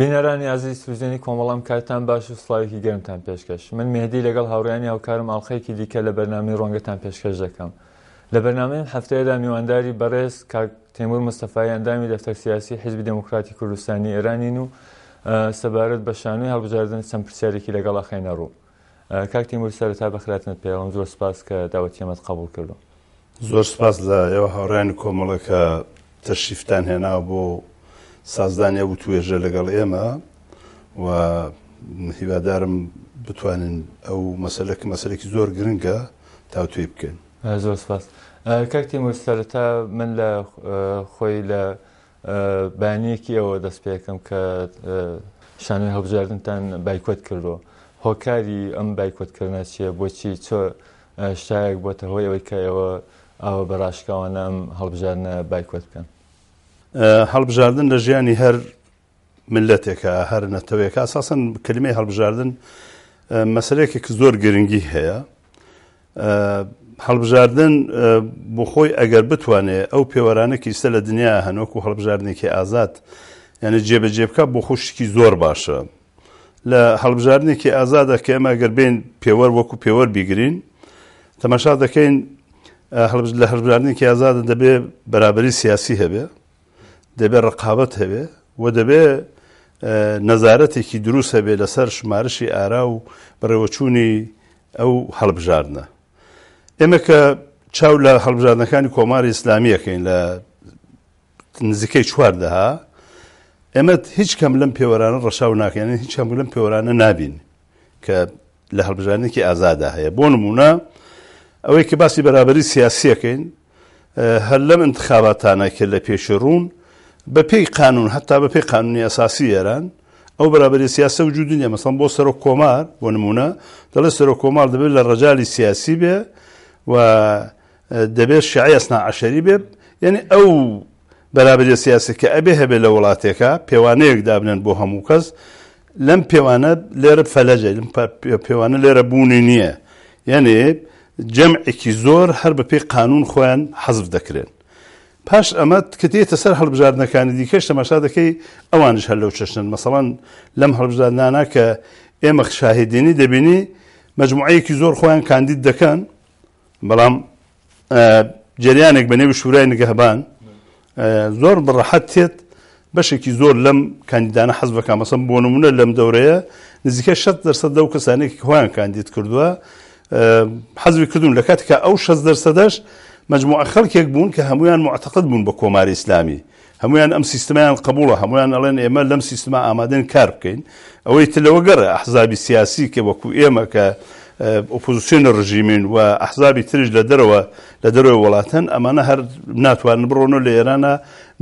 بینەرانی ئازیز سوزیێنی کۆمەڵام کاتان باش و سڵاوێکی گەرمتان پێشکەش من مهدی لەگەڵ هاوڕیانی هاوکارم ئاڵخەیەکی دیکە لە بەرنامی ڕۆنگەتان پێشکەش دەکەم لە بەرنامەیەم هەفتەیەدا میوانداری بەڕێز تێمور مستەفای ئەندامی دەفتەر سیاسی حزبی دموکراتی کوردستانی ئێرانین و سەبارەت بە شانوی هەڵبجاردن چەند پرسیارێکی لەگەڵ خێنە ڕوو کاک تیمور سەرتا بەخراتنت پێوەم زۆر سپاس کە داوەتیەمەت قبول کردو زۆر سپاس لە ئێوە هاوڕیانی کۆمەڵەکە تەشیفتان هێنا بۆ سازدانیا و توێژە لەگەڵ ئێمە و هیوادارم بتوانین ئەو مەسلەکە مەسلێکی زۆر گرنگە تا توێ بکەین زۆر سپاس کاکتی مستەرتا من لە خۆی لە بانیەکی ئەوە دەست پێەکەم کە شانوی هەڵبژاردنتان بایکۆت کردەوە هۆکاری ئەم بایکۆتکردە چیە بۆچی چۆ شایەک بۆتە هۆی ئەوەی کە ئەوە ئەوە بەڕاشکاوانە ئەم هەڵبژارنە بایکۆت بکەن هەڵبژاردن لە ژیانی هەر ملەتێکە هەر نەتەوەیەکە ئاساسن کلمەی هەڵبژاردن مەسلەیەکێک زۆر گرنگی هەیە هەڵبژاردن بۆ خۆی ئەگەر بتوانێت ئەو پێوەرانەکی سە لە دنیا هەنۆک و هەڵبژاردنێکی ئازاد یعنی جێبەجێبکە بۆ خوشتکی زۆر باشە لە هەڵبژاردنێکی ئازادە کە ئێمە گەر بێن پێوەەر وەکو پێوەەر بیگرین تەماشا دەکەین لە هەڵبژاردنێکی ئازادە دەبێت بەرابری سیاسی هەبێ دەبێت ڕقابەت هەبێ و دەبێت نەزارەتێکی دروست هەبێ لەسەر ژمارشی ئارا و بڕێوەچوونی ئەو هەڵبژاردنە ئێمە کە چاو لە هەڵبژاردنەکانی کۆماری ئسلامیەکەین لە نزیکەی چواردەها ئێمە هیچ کەم لەم پێوەرانە ڕەشاو ناکەێن هیچ کەم لەم پێوەرانە نابین کە لە هەڵبژانێکی ئازادا هەیە بۆ نمونە ئەوەی کە باسی بەرابری سیاسیەکەین هەر لەم انتخاباتانە کرد لە پێشڕوون بە پێی قانون هەتا بە پێی قانونی ئەساسی ئێران ئەو بەرابری سیاسە وجودی نیە مەسڵ بۆ سەر و کۆمار بۆ نمونە دەڵێ سەر و کۆمار دەبێت لە ڕەجای سیاسی بێ و دەبێت شیعی ئەسنا عشەری بێ یعنی ئەو بەرابری سیاسی کە ئەبێ هەبێ لە وڵاتێکە پێوانەیەک دابنێن بۆ هەموو کەس لەم پێوانە لێرە فەلەجە پێوانە لێرە بوونی نییە یعنی جەمعێکی زۆر هەر بە پێی قانون خۆیان حەزف دەکرێن پاش ئەمە کتێتە سەر هەڵبژاردنەکانی دیکەش تەماشا دەکەی ئەوانش هەر لەو چشتن مەسەڵەن لەم هەڵبژاردانە کە ئێمە شاهدینی دەبینی مجموعەیەکی زۆر خۆیان کاندید دەکەن بەڵام جریانێک بە نێو شورای نگەهبان زۆر بڕەحەت تێت بەشێکی زۆر لەم کاندیدانە حەز بەکە مەسم بۆ نمونە لەم دەورەیە نزیکە 6 دەرسەد دەو کەسانێکی خۆیان کاندید کردووە حەزوی کردوون لە کاتکە ئەو 6 دەرسەدەش مجموع خەڵکێک بوون کە هەمویان معتقد بوون بە کۆماری ئسلامی هەمویان ئەم سیستمیان قبولە هەمویان ئەڵێن ئێمە لەم سیستما ئامادەن کار بکەین ئەوەی تلەوە گەڕە ئەحزابی سیاسی کە وەکو ئێمە کە ئۆپۆزیسیۆنە ڕژیمین و ئەحزابی ترش لە دەرەوە لە دەرەوە وڵاتەن ئەمانە هەر ناتوانن بڕۆنەوە لە ئێرانە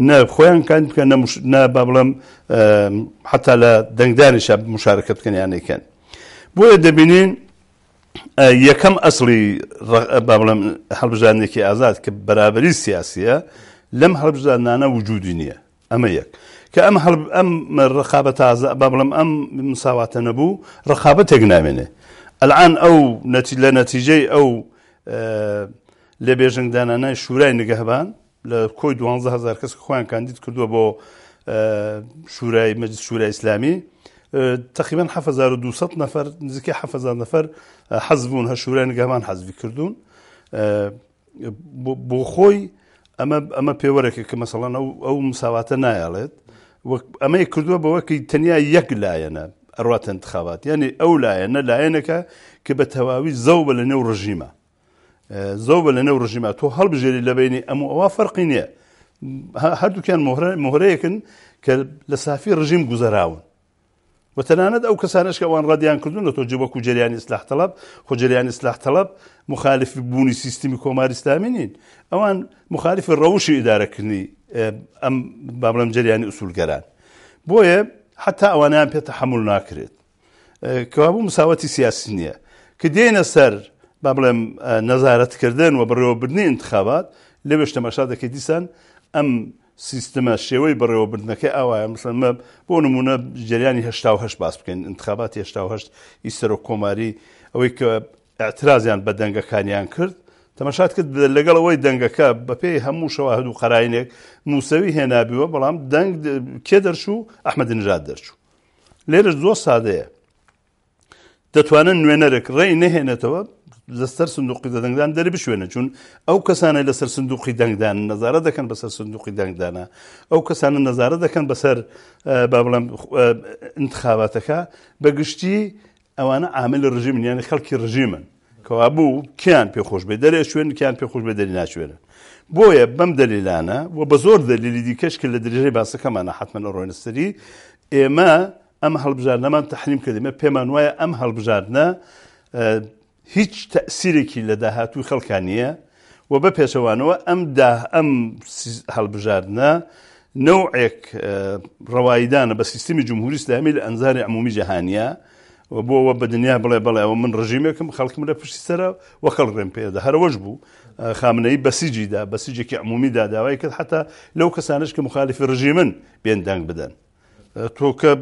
نە خۆیان کان بکەن نە با بڵم حتا لە دەنگدانیش مشارەکە بکەن یانەکەن بۆیە دەبینین یەکەم ئەسلی بڵم هەڵبژانێکی ئازاد کە بەرابری سیاسیە لەم هەڵبژانانە وجودی نییە ئەمە یەک کە ئەم ئەم ڕخابە تازە بە بڵم ئەم مساواتە نەبوو ڕخابە تێک نامێنێ ئەلعان ئەو نەتی لە نەتیجەی ئەو لە بێژنگدانانای شورای نگەهبان لە کۆی 12 هزار کەس خۆیان کاندید کردووە بۆ شورای مەجد شورای ئیسلامی تقریبا 7200 نفر نزدیک 7000 نفر اه، حزبون هشوران گمان حەز کردون اه، بو خو اما اما پیوره که مثلا او او مساوات نه یالت و اما کردو بو کی تنیا یک لاینه ئەڕاتە انتخابات یعنی ئەو لاینه لایەنەکە که بە تەواوی زەو بە لە نێو ڕژیمە اه، زەو بە لە نێو ڕژیمە تۆ هەڵبژێری لەبینی ئەمە هر دو کان مهره مهره کن که لسافی رژیم گوزەراون وتەنانەت ئەو کەسانشکەوان ڕادیان کردوون لە تۆ جوەکو جریانی سلاح تەلب خۆجریانی سلاح تەلب مخالفی بوونی سیستمی کۆماریستامینین ئەوان مخالفی ڕەوشی ئیدارەکردنی ئەم بابڵم جریانی ئوسولگەران بۆیە حتا ئەوانیان پێ تەحمل ناکرێت کەوابوو مساوەتی سیاسی نییە کە دێنە سەر با بڵێم نەزارەتکردن و بڕێوەبرنی انتخابات لەوێش تەماشا دەکەی دیسان ئەم سیستمە شێوەی بەڕێوەبردنەکەی ئاوایە مثلمە بۆ نمونە جریانی هشتاهشت باس بکەین انتخابات هێشتاهشت ئیسەر و کۆماری ئەوەی کە ئاعترازیان بە دەنگەکانیان کرد تەمەشات کرد لەگەڵ ئەوەی دەنگەکە بە پێی هەموو شەواهد و قەراینێک نووسوی هێنابیوە بەڵام دەنگ کێ دەرچوو ئەحمەد نژات دەرچوو لێرە زۆر سادەیە دەتوانن نوێنەرێک ڕێی نەهێنێتەوە لەسەر سندوقی دەدەنگدان دەری بشوێنە چون ئەو کەسانە لەسەر سندوقی دەنگدان نەزارە دەکەن بەسەر سندوقی دەنگدانە ئەو کەسانە نەزارە دەکەن بەسەر با بڵم انتخاباتەکە بەگشتی ئەوانە عامل ڕژیمنیانی خەڵکی ڕژیمن کەوا بوو کیان پێخۆش بێ دەرێ شوێن کیان پێخۆش بێ دەری ناچێرە بۆیە بەم دەلیلانە و بە زۆر دەلیلی دیکەش کرد لە درێژەی باسەکەمانە حتممە ڕۆینستری ئێمە ئەم هەڵبژارنەمان تحریم کردیمە پێمان وایە ئەم هەڵبژاردنە هیچ تەسیرێکی لە داهاتوو خەڵکان نییە و بە پێچەوانەوە ئەم ئەم هەڵبژاردنە نەوعێک ڕەوایدانە بە سیستمی جمهوری ئسلامی لە ئەنجاری عمومی جیهانیە و بۆەوە بە دنیا بڵێ بڵێەوە من ڕژیمێکم خەڵکم لە پشتی سرە و خەڵ ڕێم پێدا هەروەش بوو خامنەی بەسیجیدا بەسیجێکی عمومیدا داوای کرد حتا لەو کەسانش کە مخالیفی ڕژیمن بێندانگ بدەن تۆ کە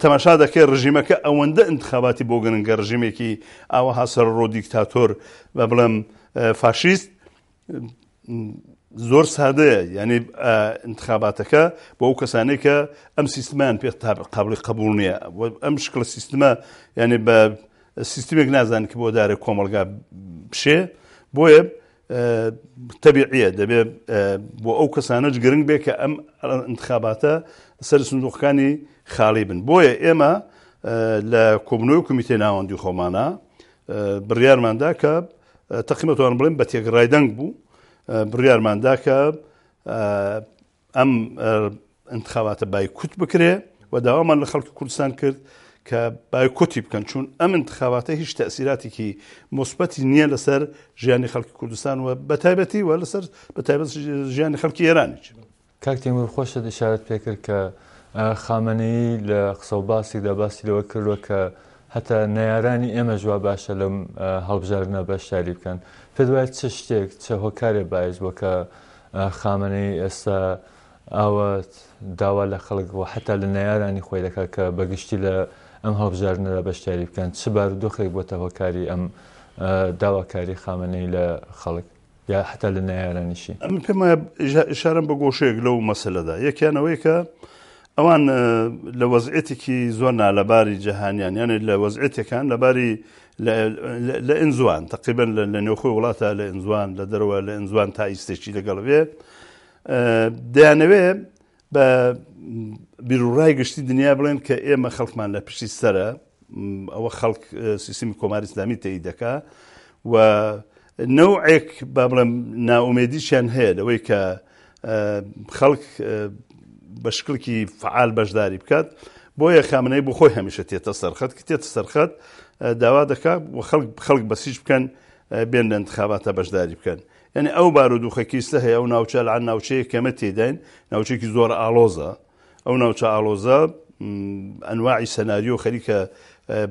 تەماشا دەکەی ڕژیمەکە ئەوەندە انتخاباتی بۆ گەنگە ڕژیمێکی ئاوە هاسەر ڕۆ دیکتاتۆر بە بڵێم فاشیست زۆر سادەیە یعنی انتخاباتەکە بۆ ئەو کەسانەی کە ئەم سیستمان پێ تا قابلی قبول نییە ئەم شکلە سیستمە ینی بە سیستمێک نازانانی کە بۆ دارێک کۆمەلگا بشێ بۆیە تەبیعە دەبێت بۆ ئەو کەسانەش گرنگ بێ کە ئەم انتخاباتە سەر سندوقەکانی خاڵی بن بۆیە ئێمە لە کۆبنەوەی کمیتێ ناوەندی خۆمانە بڕیارماندا کە تەقیمەتوان بڵێن بە تێکڕایدەنگ بوو بڕیارماندا کە ئەم انتخاباتە بایکوت بکرێ و داوامان لە خەڵکی کوردستان کرد کە باکۆتی بکەن چون ئەمن خاواتە هیچ تەسیراتێکی مثبتی نییە لەسەر ژیانی خەڵکی کوردستان و بەتایبەتی و لەسەر بەتایبەت ژیانی خەڵکی ئێرانیچ کاکتێمر خۆشە دەشارت پێکرد کە خامنەی لە قسە و باسی دەباسی لەوە کردوە کە هەتا نارانی ئێمە ژوا باشە لەم هەڵبژارنە بەشداری بکەن پێ دوای چ شتێک چه هۆکارێ باعز بووە کە خامنەی ئێستا ئاوە داوا لە خەڵک و حتا لە نارانی خۆی دەکات کە بەگشتی لە ئەم هەڵبژارنەدا بەشتیاری بکەن چ بارودۆخێک بۆ تەهۆکاری ئەم داواکاری خامنەی لە خەڵک یا حتا لە نایارانیشی ئەم پێم شارم بە گۆشەیەک لەو مەسلەدا یەکیانەوەی کە ئەوان لە وەزعێتێکی زۆر نالەباری جەهانیان یانە لە وەزعێتەکان لەباری لە ئنجوان تقریبن لە نێوخۆی وڵاتە لە ئنجوان لە دەرەوە لە ئنجوان تا ئیسێکی لەگەڵ بێ دەیانەوێت بە بیرڕای گشتی دنیا بڵێن کە ئێمە خەڵکمان لە پشتی سرە ئەوە خەڵک سیستمی کۆماری ئسلامی تێی دەکا و نەوعێک با بڵێم ناومێدیشیان هەیە لەوەی کە خەڵک بە شکلکی فعال بەشداری بکات بۆ یە خامنەی بۆ خۆی هەمیشە تێتە سەرخەت کە تێتە سەرخەت داوا دەکات خەڵک بەسیج بکەن بێن لە انتخاباتە بەشداری بکەن. ئەن ئەو بارودوخەکیستە هەیە ئەو ناوچە لە ناوچەیە کەمە تێدەین ناوچێکی زۆر ئالۆزە ئەو ناوچە ئالۆزە ئەنواعی سەناریۆ خەریکە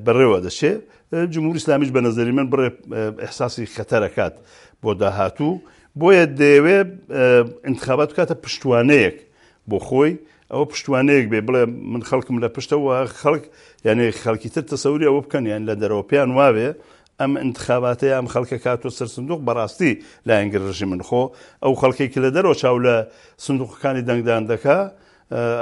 بڕێوە دەشێ جمهوری اسلامیش بە نظری من بڕێ احساسی خەتەرەکات بۆ داهاتوو بۆیە دەیەوێ انتخابات کاتە پشتوانەیەک بۆ خۆی ئەو پشتوانەیەک بێ بڵێ من خەڵکم لە پشتەوە خەڵک یعنی خەڵکی تر تەسەوری ئەوە بکەن یان لە دەرەوەپیان واوێ ئەم انتخاباتەیە ئەم خەڵکە کاتۆ سەر سندوق بەڕاستی لایەنگرژی من خۆ ئەو خەڵکێکی لە دەرەوە چاو لە سندوقەکانی دەنگدان دەکا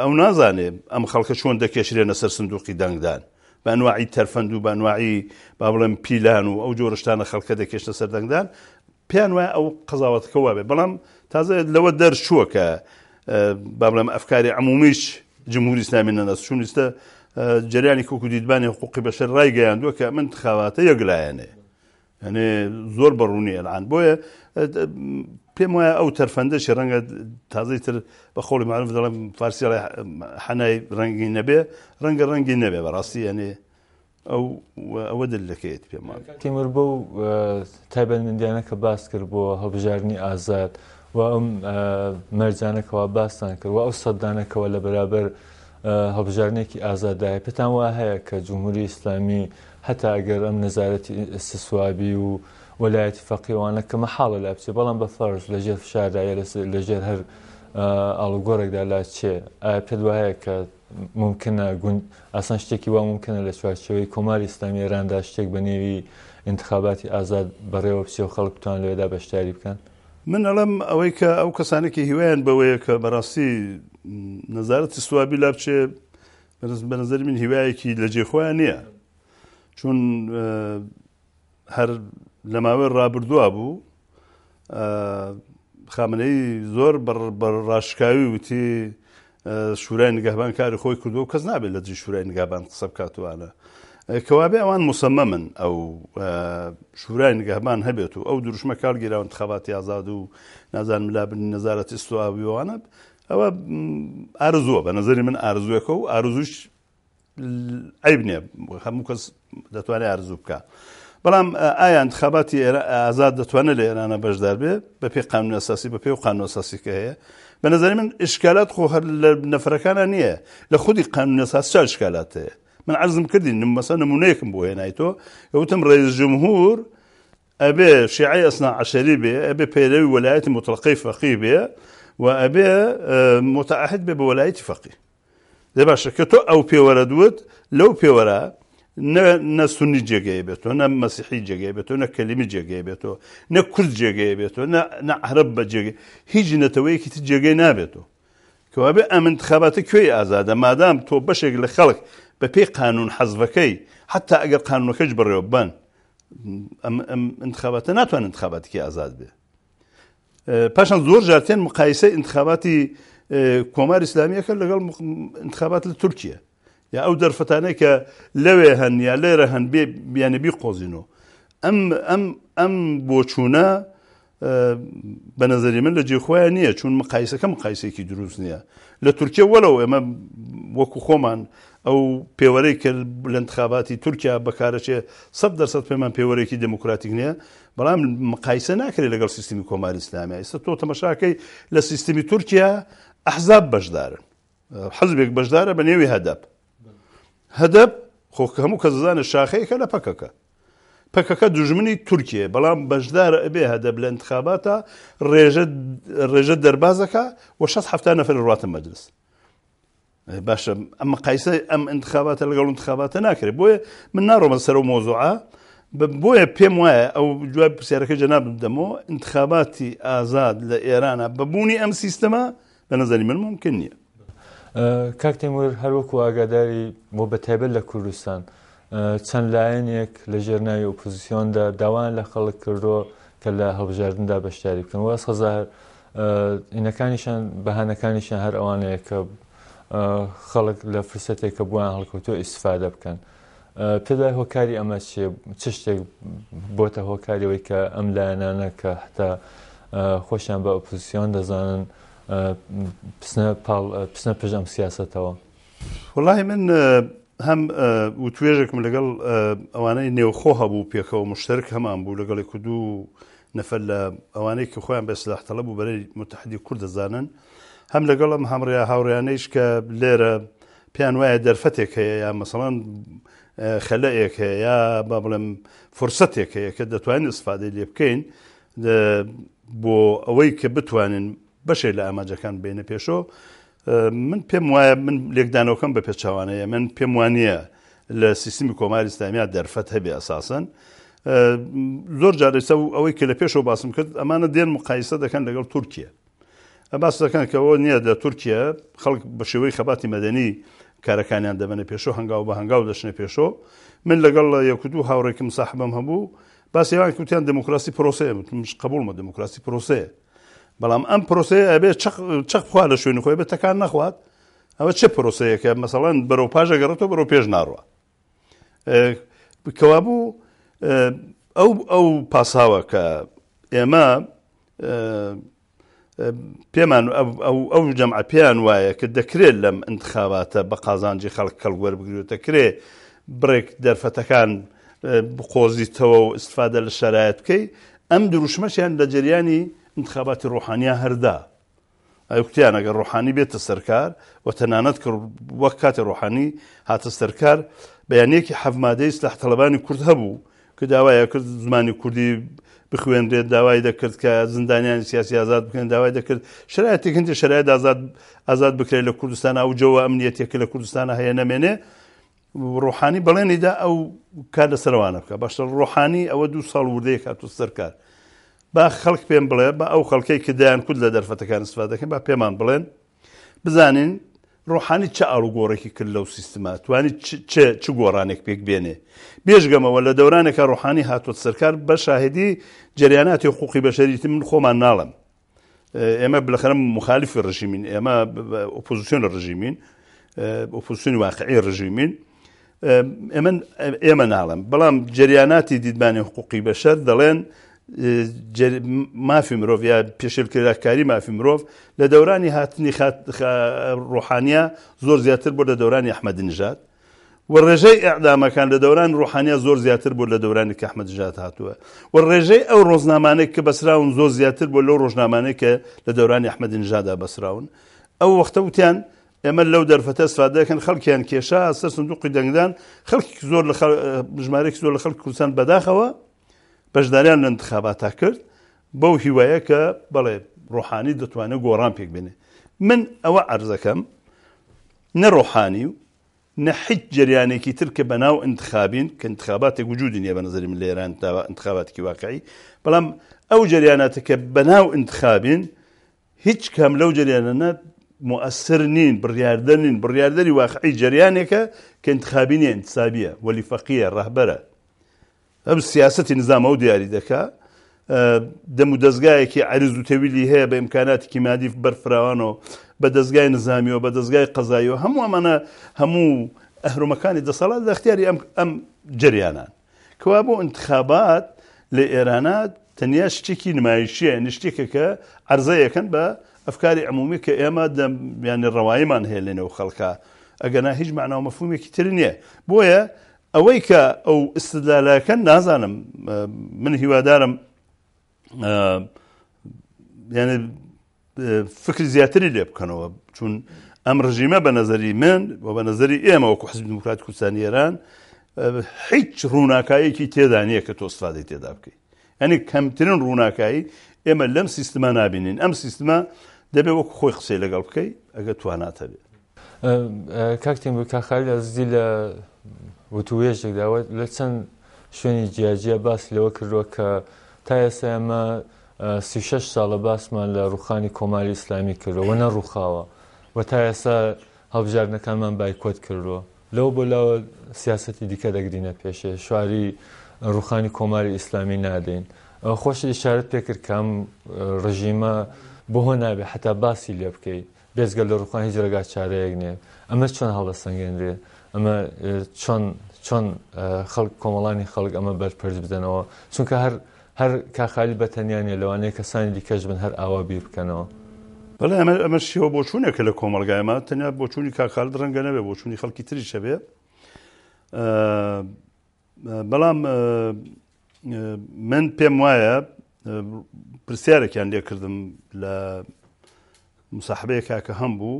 ئەو نازانێ ئەم خەڵکە چۆن دەکێشرێنە سەر سندوقی دەنگدان. بانواعی تەرفەند و بانواعی با بڵێم پیلان و ئەو جۆرشتانە خەڵکە دەکێشتە سەردەنگدان پێیان وایە ئەو قەزاوەتەکە وابێ بەڵام تازە لەوە دەرچووە کە با بڵێم ئەفکاری عمومیش جمهوری اسلامی نەنەسچوونیستە جریانی کوکو دیدبانی حقوقی بەشەر ڕای گەیاندووە کە من خاواتە یەکلایەنێ ئەنێ زۆر بەڕوونی ئەلان بۆیە پێم وایە ئەو تەرفەندەشی ڕەنگە تازەی تر بە خۆڵی معرف دەڵم فارسی حەنای ڕەنگی نەبێ ڕەنگە ڕەنگی نەبێ بەڕاستی ئەنێ ئەو ئەوە دلەکەیت پێما تیمەر بەو تایبەن مندیانە کە باس کرد بۆ هەڵبژارنی ئازاد و ئەم مەرجانەکەەوە باستان کرد و ئەو سەدانەکەەوە لە بەرابەر هەڵبژارنێکی ئازادایە پێتان وا هەیە کە جمهوری ئیسلامی هەتاگەر ئەم نەزارەتی سسوابی و وەلایەتی فەقیوانە کە مەحاڵە لا بچێ بەڵام بە فەرز لەژێر فشاردایە لەژێر هەر ئاڵوگۆرەێکدا لا چێ پێت وایە کە ممکنە ئاسان شتێکی وا ممکنە لە چوارچەوەی کۆماری ئیسلامی ێراندا شتێک بە نێوی انتخاباتی ئازاد بەڕێوە پسی و خەڵکتان لێدا بەشداری بکەن من ئەڵم ئەوەی کە ئەو کەسانێکی هیوایان بەوەیە کە بەڕاستی نەزارەتی سوابی لا بچێ بە نظر من هیوایەکی لە جێخۆیان نییە چون هەر لە ماوەی ڕابردووە بوو خامنەی زۆر ڕاشکاوی وتی شورای نگەهبان کاری خۆی کردو و کەس نابێت لە جی شورای نگابان قسە بکاتوانە کەوابێ ئەوان مسەمەمن ئەو شورای نگەهبان هەبێت و ئەو دروشمە کارگیراون خەباتی ئازاد و نازان ملابن نەزارەتی سوواویوانە ئەوە ئارزووە بە نظری من ئارزوەکە و ئارزوش ئەیبنێ هەموو کەس دەتوانێت ئارزوو بکە. بەڵام ئایان خەباتی ئێرە ئازاد دەتوانێت لە ئێرانە بەشدار بێ بە پێی قانونەساسی بە پێی و قانونەساسیکە هەیە بە نظری من ئشکالات خۆ هەر لە نەفرەکانە نییە لە خودی قانونەساس چا شکالات هەیە من عزم کردین نمەسە نمونەیەکم بۆ هێنایتۆ وتم ڕێز جمهور ئەبێ شیعی ئەسنا عشەری بێ ئەبێ پەیروی وەلایەتی مطلقی فەقی بێ و ئەبێ متعاحد بێ بە وەلایەتی فەقی دە باشە کە تۆ ئەو پێوەرە دوت لەو پێوەرە نەسونی جێگەی بێتەوە نە مەسیحی جێگەی بێتەوە نە کەلیمی جێگەی بێتەوە نە کورد جێگەی بێتەوە نەعرب بە جێگە هیچ نەتەوەیەکی تر جێگەی نابێتەوە کەوابێ ئەمنتخاباتە کوێی ئازادە مادام تۆ بەشێک لە خەڵک بە پێی قانون حەزبەکەی حتا ئەگەر قانونەکەش بڕێوە بن ئەم انتخاباتە ناتوان انتخاباتکی ئازاد بێ پاشان زۆر ژارتێن مقایسە انتخاباتی کۆمار ئسلامیەکە لەگەڵ انتخابات لە تورکیا یا ئەو دەرفانەی کە لەوێ هەن یا لێرە هەن بێ بیانەبی قۆزینەوە ئەم ئەم ئەم بۆچوونە بە نظری من لە جێخۆیان نییە چون مقایسەکە مقایسێکی دروست نییە لە تورکیا وەلەوە ئێمە وەکو خۆمان ئەو پێوەەی کرد لە انتخاباتی تورکیا بەکارەچێ سە دەرسەد پێمان پێوەێکی دموکراتیک نییە بەڵام مقایسە ناکرێت لەگەڵ سیستمی کۆماری ئسلامی ئێستا تۆ تەمەشاکەی لە سیستمی تورکیا ئەحزاب بەشدارن حەزبێک بەشدارە بە نێوی هەدەب هەدەب خۆک هەموو کە زانە شاخەیەکە لە پەکەکە پەکەکە دوژمنی تورکێ بەڵام بەشدارە ئەبێ هەدەب لە انتخاباتە ڕێژە دەربازەکە و 6 هەفتە نەفر ڕاتە مەجلس باشە ئەمە قایسە ئەم انتخاباتە لەگەڵ انتخاباتە ناکرێت بۆیە من ناڕۆمە سەر و مۆزوعە بۆیە پێم وایە ئەو جوای پرسیارەکە جەنا بدەمەوە انتخاباتی ئازاد لە ئێرانە بەبوونی ئەم سیستەما بە نظری من ممکن نییە کاکتێمور هەروەکو ئاگاداری بۆ بە تایبەت لە کوردستان چەند لایەنێک لە ژێرنای ئۆپۆزیسیۆندا داوان لە خەڵک کردۆ کە لە هەڵبژاردندا بەشداری بکەن واز خەزار ئینەکانیشان بەهانەکانیشان هەر ئەوانەیە کە خەڵک لە فرسەتێک کە بووان هەڵکەوتۆ ئیسفادە بکەن. تدای هۆکاری ئەمە چێ چ شتێک بۆتە هۆکاریەوەی کە ئەم لایەنانە کە حتا خۆشیان بە ئۆپۆزیسیۆن دەزانن پسنە پژەم سیاستەوە وڵی من هەم و توێژێکم لەگەڵ ئەوانەی نێوخۆ هەبوو پێکەوە مشتەرک هەمان بوو لەگەڵی کودوو نەفەر لە ئەوانەی کە خۆیان بەسلاحتەڵە بوو بەرەی متحدی کوور دەزانن هەم لەگەڵم هەمڕیا هاوڕیانەیش کە لێرە پیان وایە دەرفەتێک هەیە یا مەسەڵان خەلەیەک هەیە یا با بڵێم فرسەتێک هەیە کە دەتوانین استفادەی لێ بکەین بۆ ئەوەی کە بتوانین بەشێک لە ئاماجەکان بینە پێشۆ من پێم وایە من لێکدانەوەکەم بە پێچوانەیە من پێم وانە لە سیستمی کۆماری ئستامیا دەرفەت هەبێ ئەساسن زۆر جارێسە و ئەوەی کە لە پێشەوە باسم کرد ئەمانە دێن مقایسە دەکەن لەگەڵ تورکیا ئە باس دەکەن کەەوە نییە لە تورکیا خەڵک بە شێوەی خەباتی مەدەنی کارەکانیان دەبنە پێشۆ هەنگاو بە هەنگاو دەشنە پێشۆ من لەگەڵ یەکو دوو هاوڕێکم ساحبم هەبوو باسیوان کوتیان دموکراسی پرۆسەیە مش قبولمە دموکراسی پرۆسەیە بەڵام ئەم پرۆسەیە ئەبێ چەق خوا لە شوێن خۆی بە تەکان نەخوات ئەوە چه پرۆسەیەکە مەسەڵەن بەرەو پاژەگەڕێتەوە بەرەو پێش ناڕوە کەوابوو ئەو ئەو پاساوە کە ئێمە پێمان ئەو جەمع پێیان وایە کە دەکرێت لەم انتخاباتە بە قازانجی خەڵک کەلگوەر بگرێتەکرێ بڕێک دەرفەتەکان بقۆزیتەوە و استفادە لە شەرایەت بکەی ئەم دروشمەشیان لە جریانی انتخاباتی ڕوحانیا هەردا ئەوکتیان ئەگەر ڕوحانی بێتە سەرکار و تەنانەت کە وەک کاتی ڕوحانی هاتە سەرکار بەیانەیەکی حەفمادەی سلاح تەلبانی کورد هەبوو کە داوایە کرد زمانی کوردی بخوێنرێت داوای دەکرد کە زندانیان سیاسی ئازاد بکەن داوای دەکرد شرایەتی هەندی شرایەت ئازاد ئازاد بکرێت لە کوردستان ئەو جەوە ئەمنیەتێکە لە کوردستانە هەیە نەمێنێ ڕۆحانی بەڵێنیدا ئەو کار لە سەروانە بکە باشتر ڕۆحانی ئەوە دوو ساڵ وردەیە هاتو سەرکار با خەڵک پێم بڵێ بە ئەو خەڵکەی کە دایان کود لە دەرفەتەکان سفادەکەن با پێمان بڵێن بزانین ڕۆحانی چه ئاروگۆڕێکی کرد لەو سیستما توانی چ گۆڕانێک پێک بێنێ بێژگەمەوە لە دەورانێکە ڕۆحانی هاتوۆت سەرکار بە شاهدی جریاناتی حقوقی بەشەریتی من خۆمان ناڵم ئێمە بلەخەرم مخالفی ڕژیمین ئێمە ئۆپۆزیسیۆن لە ڕژیمین ئۆپۆزیسیۆنی واقعی ڕژیمین ئێمە ناڵم بەڵام جریاناتی دیدبانی حقوقی بەشەر دەڵێن مافی مرۆڤ یا پێشێلکردکاری مافی مرۆڤ لە دەورانی هاتنی ڕوحانیا زۆر زیاتر بۆ لە دەورانی ئەحمەد نژات و ڕێژەی ئەعدامەکان لە دەوران ڕوحانیا زۆر زیاتر بۆ لە دەورانی کەحمەد ژات هاتووە و ڕێژەی ئەو ڕۆژنامانەی کە بەسراون زۆر زیاتر بۆ لەو ڕۆژنامانەی کە لە دەورانی ئەحمەد نژادا بەسراون ئەو وەختە وتیان ئێمە لەو دەرفەتە سوادەکەن خەڵکیان کێشا سەر سندوقی دەنگدان خەڵکی زۆر ژمارێک زۆر لە خەڵک کوردستان بەداخەوە بەشداریان لە انتخاباتا کرد بەو هیوایە کە بەڵێ ڕۆحانی دەتوانێت گۆڕان پێک بێنێ من ئەوە ئەرزەکەم نەڕۆحانی و نە هیچ جریانێکی تر کە بەناو انتخابین کە انتخاباتێک وجودی نیە بە نظری من لە ئێران تاوە انتخاباتکی واقعی بەڵام ئەو جریاناتە کە بەناو انتخابین هیچ کەم لەو جریانەنە مؤثر نین بڕاردە نین بڕاردەری واقعی جریانێکە کە انتخابینی انتسابیە وەلی فەقیە ڕەهبەرە ئەم سیاستی نظامە و دیاری دەکا دەم و دەستگایەکی عرز و تەویلی هەیە بە ئمکاناتی مادیف بەرفراوانەوە بە دەستگای نظامیەوە بە دەستگای قەزاییەوە هەموو ئەمانە هەموو ئەهرومەکانی دەسەڵات لە اختیاری ئەم جریانان کەوا بۆ انتخابات لە ئێرانات تەنیا شتێکی نمایشیە نیشتێکە کە ئەرزەیەکەن بە ئەفکاری عمومی کە ئێمە دەمیانی ڕەواییمان هەیە لێنەوە خەڵکە ئەگەنا هیچ معناومەفومێکی تر نییە بۆیە ئەوەی کە ئەو ئستدلالەکەن نازانم من هیوادارم یعنی فکری زیاتری لێ بکەنەوە چون ئەم ڕژیمە بە نظری من و بە نظری ئێمە وەکو حزب دموکرات کوردستانی ئێران هیچ ڕووناکایەکی تێدا نییە کە تۆسفادەی تێدا بکەیت ئەنی کەمترین ڕووناکایی ئێمە لەم سیستما نبینین ئەم سیستما دەبێت وەکو خۆی قسەی لەگەڵ بکەیت ئەگە تواناتە بێت کاکتین بکە خەل زی لە و تو وێژێک داوە لە چەند شوێنی جیاجیە باس لەوە کردووە کە تا ئێستا ئەمە سی6 ساڵە باسمان لە ڕوخانی کۆماری ئسلامی کردەوە نە ڕووخاوە و تا ئێستا هەڵبژارنەکانمان بایکۆت کردووە لەو بۆ لەوە سیاستی دیکە دەگرینە پێشێ شواری ڕوخانی کۆماری ئیسلامی نادەین خۆش ئشارت پێکرد کام ڕژیمە بۆهۆ نابێ حتا باسی لێ بکەیت بێزگەل لە ڕوخان هیچ ڕێگا چارەیەک نێ ئەمە چۆن هەڵدەسەنگێنرێت ئەمە چۆن چۆن خەڵک کۆمەڵانی خەڵک ئەمە بەرپەرز بدەنەوە چونکە هەر هەر کاخالی بەتەنیانە لەوانەیە کەسانی دیکەش بن هەر ئاوا بیر بکەنەوە. بەڵێ ئەمە ئەمە شیەوە بۆچوونێکە لە کۆمەلگایمە تەنیا بۆچوونی کاکال ڕەنگە نەبێ بۆچوونی خەڵکی تری شەبێ بەڵام من پێم وایە پرسیارێکیان لێ کردم لە مساحبەیە کاکە هەم بوو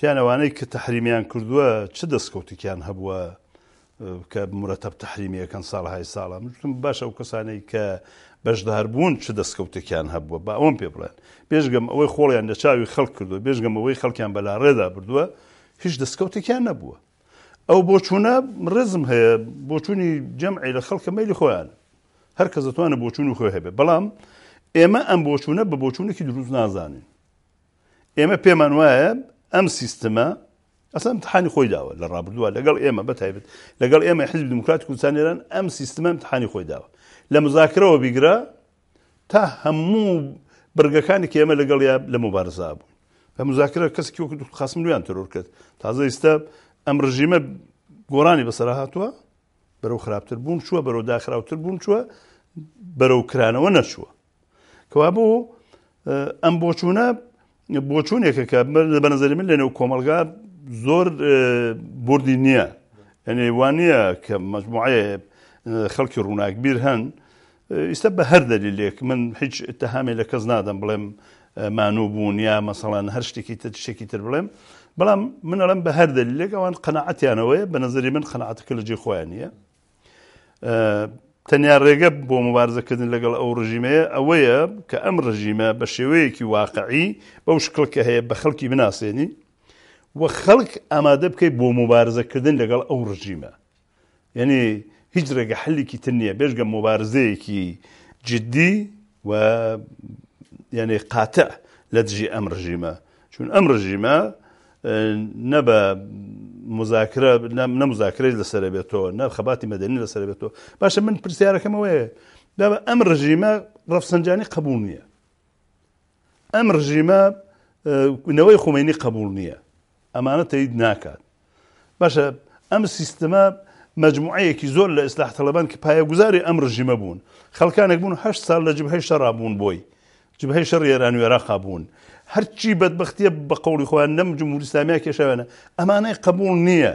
تیانەوانەی کە تحریمیان کردووە چ دەستکەوتیان هەبووە کە مرەتەب تحریمیەکەن ساڵهای ساڵام تم باشە ئەو کەسانەی کە بەشدار بوون چ دەستکەوتێکیان هەبووە با ئەوم پێ بڵێن بێژگەم ئەوەی خۆڵیان لە چاوی خەڵک کردووە بێژگەم ئەوەی خەڵکیان بەلا ڕێدا بردووە هیچ دەستکەوتێکیان نەبووە ئەو بۆچوونە ڕزم هەیە بۆچوونی جەمعی لە خەڵکە مەلی خۆیان هەر کە دەتوانە بۆچون و خۆ هەبێ بەڵام ئێمە ئەم بۆچوونە بە بۆچوونێکی دروست نازانین ئێمە پێمان وایە ئەم سیستمە ئەسم تحانی خۆی داوە لە ڕابردووە لەگەڵ ئێمە بەتایبێت لەگەڵ ئێمە حیز دموکرات کوردستانێران ئەم سیستمەم تحانی خۆی داوە لە مزاکرەوە بیگرە تا هەموو برگەکانی کێمە لەگەڵ یا لە مبارزا بوون بە مزاکرە کەسکی وەکو خاسم لویان تۆر کرد تازە ئێستا ئەم ڕژیمە گۆرانی بەسەرا هاتووە بەرەو خراپتر بوون چووە بەرەو داخراوتر بوون چووە بەرەو کرانەوە نەچووە کەوا بۆ ئەم بۆچوونە بۆ چوونێکە کە بە نظری من لەنێو کۆمەلگا زۆر اه، بردی نییە ئەنێوانە کە مجموعەیە اه، خەڵکی ڕووناکبیر هەن اه، ئیستا بە هەر دەلیلێک من هیچ تەهامێ لە کەس نادەم بڵێم مانوو بوون یا مەسەڵان هەر شتێکی تر شتێکی تر بڵێم بەڵام من ئەڵم بە هەر دەلیلێک ئەوان قەنەعەتیانەوەی بە نظری من قەنەعەتەکە لەجێ خۆیان نیە تەنیا ڕێگە بۆ مبارزەکردن لەگەڵ ئەو ڕژیمەیە ئەوەیە کە ئەم ڕژیمە بە شێوەیەکی واقعی بەو شکڵکە هەیە بە خەڵکی بناسێنی وە خەڵک ئامادە بکەیت بۆ مبارزەکردن لەگەڵ ئەو ڕژیمە یعنی هیچ ڕێگە حلێکی تر نییە بێژگە مبارزەیەکی جددی و یعنی قاتە لە دژی ئەم ڕژیمە چون ئەم ڕژیمە نەبە مذاکرە نەمزاکرێت لەسەر بێتەوە نە خەباتی مەدەنی لەسەر بێتەوە باشە من پرسیارەکەمەوەیە دابە ئەم ڕژیمە ڕفسەنجانی قبول نییە ئەم ڕژیمە نەوەی خومێنی قبول نییە ئەمانە تەید ناکات باشە ئەم سیستەمە مجموعەیەکی زۆر لە ئیسلاح تەلبان کە پایەگوزاری ئەم ڕژیمە بوون خەکانێک بوون هە سال لە جبهەی شەڕابوون بۆی جبهەی شەڕ ێران وێراقا بوون هەرچی بەدبختیە بە قوڵی خۆیان نەم جمهوریسلامیا کێشەوێنە ئەمانەی قبول نییە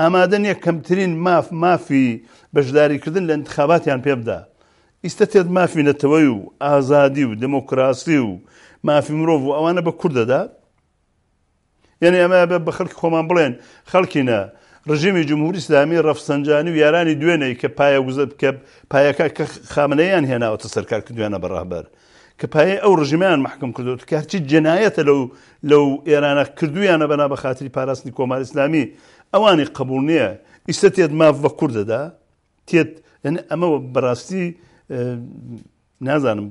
ئامادە نیە کەمترین ماف مافی بەشداریکردن لە انتخاباتیان پێ بدا ئیستا تێت مافی نەتەوەی و ئازادی و دموکراسی و مافی مرۆڤ و ئەوانە بە کوردەدا یعنی ئەمە بە بە خەڵکی خۆمان بڵێن خەڵکینە ڕژیمی جمهوری ئسلامی ڕەفسەنجانی و یارانی دوێنەی کە پایە گوزت کە پایەکە کە خامنەیان هێناوەتە سەرکار کردوێنە بەڕاهبەر کە پایە ئەو ڕژیمیان محکم کردو کارچی جنایەتە لەو لەو ئێرانە کردویانە بەنا بە خااتری پاراستنی کۆمار ئسلامی ئەوانی قبول نییە ئیستا تێت ماف بە کوردەدا تێت ئەمە بەڕاستی نازانم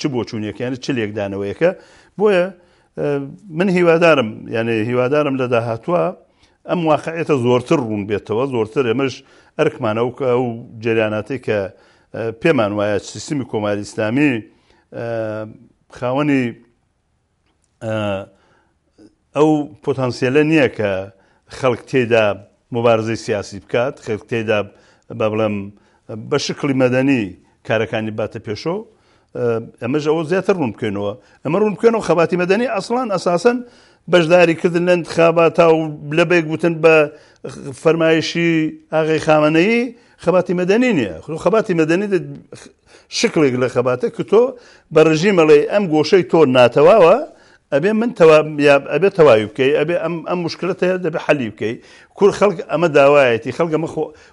چ بۆ چوونیەکەیان چ لێکدانەوەیەکە بۆیە من هیوادارم یعنی هیوادارم لە داهاتوە ئەم واقعێتە زۆرتر ڕوون بێتەوە زۆرتر ئێمەش ئەرکمانەوە کە ئەو جریاناتی کە پێمان وایە سیستمی کۆماری ئسلامی خاوەنی ئەو پۆتانسیلە نییە کە خەڵک تێدا مبارزەی سیاسی بکات خەک تێدا بە بڵێم بە شکلی مەدەنی کارەکانی باتە پێشۆ ئەمەش ئەوە زیاتر ڕوون بکەینەوە ئەمە ڕوون بکەنەوە خەباتی مەدەنی ئەسڵان ئەساسن بەشداریکردن لە انتخابات تا و لەبێک گوتن بە فەرمایشی ئاغی خامنەیی خەباتی مەدەنی نییە خ خەباتی مەدەنی شکلێک لە خەباتە کە تۆ بەڕژی مەڵێ ئەم گۆشەی تۆ ناتەواوە ئەبێ من ئەبێ تەواوی بکەی ئەبێ ئەم ئەم مشکلت هەیە دەبێ حەلی بکەی کوور خەڵک ئەمە داوایەتی خەڵک ئەمە